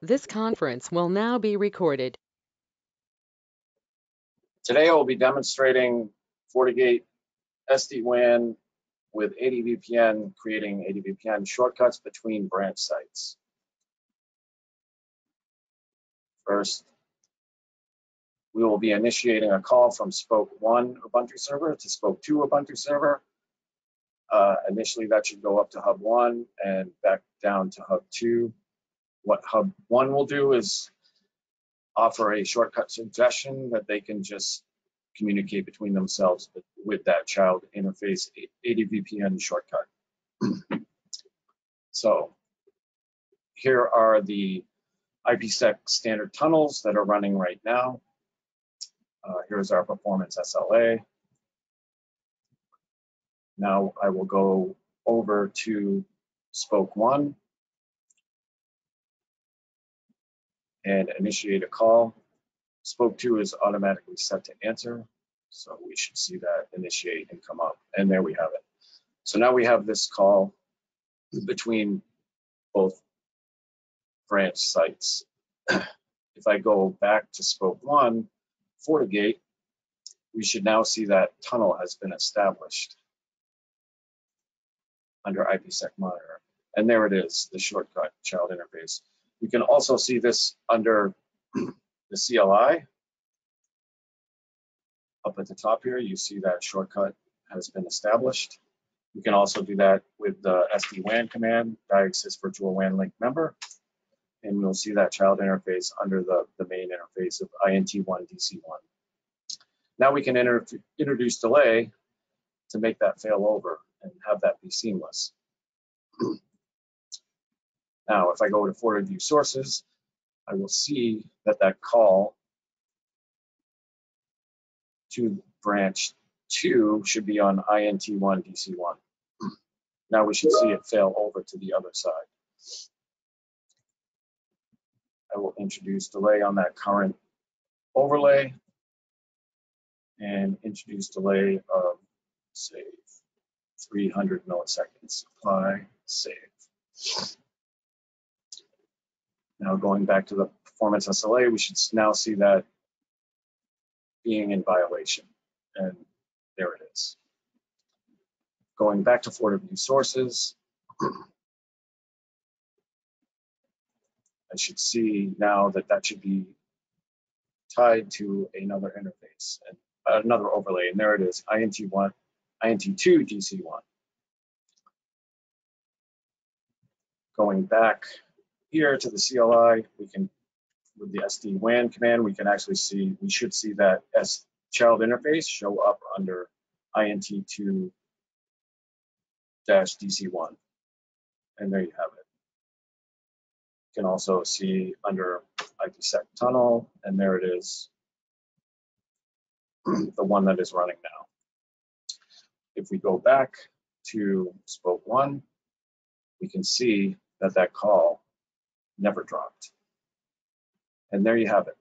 This conference will now be recorded. Today I will be demonstrating FortiGate SD-WAN with ADVPN, creating ADVPN shortcuts between branch sites. First, we will be initiating a call from Spoke 1 Ubuntu server to Spoke 2 Ubuntu server. Uh, initially, that should go up to Hub 1 and back down to Hub 2. What Hub 1 will do is offer a shortcut suggestion that they can just communicate between themselves with that child interface ADVPN shortcut. so here are the IPsec standard tunnels that are running right now. Uh, here's our performance SLA. Now I will go over to spoke one and initiate a call. Spoke two is automatically set to answer. So we should see that initiate and come up. And there we have it. So now we have this call between both branch sites. if I go back to spoke one, FortiGate, we should now see that tunnel has been established under IPsec monitor. And there it is, the shortcut child interface. You can also see this under the CLI. Up at the top here, you see that shortcut has been established. You can also do that with the SD-WAN command, diag sys virtual WAN link member. And you'll see that child interface under the, the main interface of INT1 DC1. Now we can introduce delay to make that fail over and have that be seamless. Now, if I go to FortiView sources, I will see that that call to branch 2 should be on INT1 DC1. Now we should see it fail over to the other side. I will introduce delay on that current overlay and introduce delay of, say, 300 milliseconds. Apply, save. Now going back to the performance SLA, we should now see that being in violation. And there it is. Going back to FortiView sources, I should see now that that should be tied to another interface and uh, another overlay. And there it is, INT1, INT2 DC1. Going back here to the CLI, we can, with the SD-WAN command, we can actually see, we should see that S child interface show up under INT2 DC1. And there you have it. You can also see under IPsec tunnel, and there it is, the one that is running now. If we go back to spoke one, we can see that that call never dropped. And there you have it.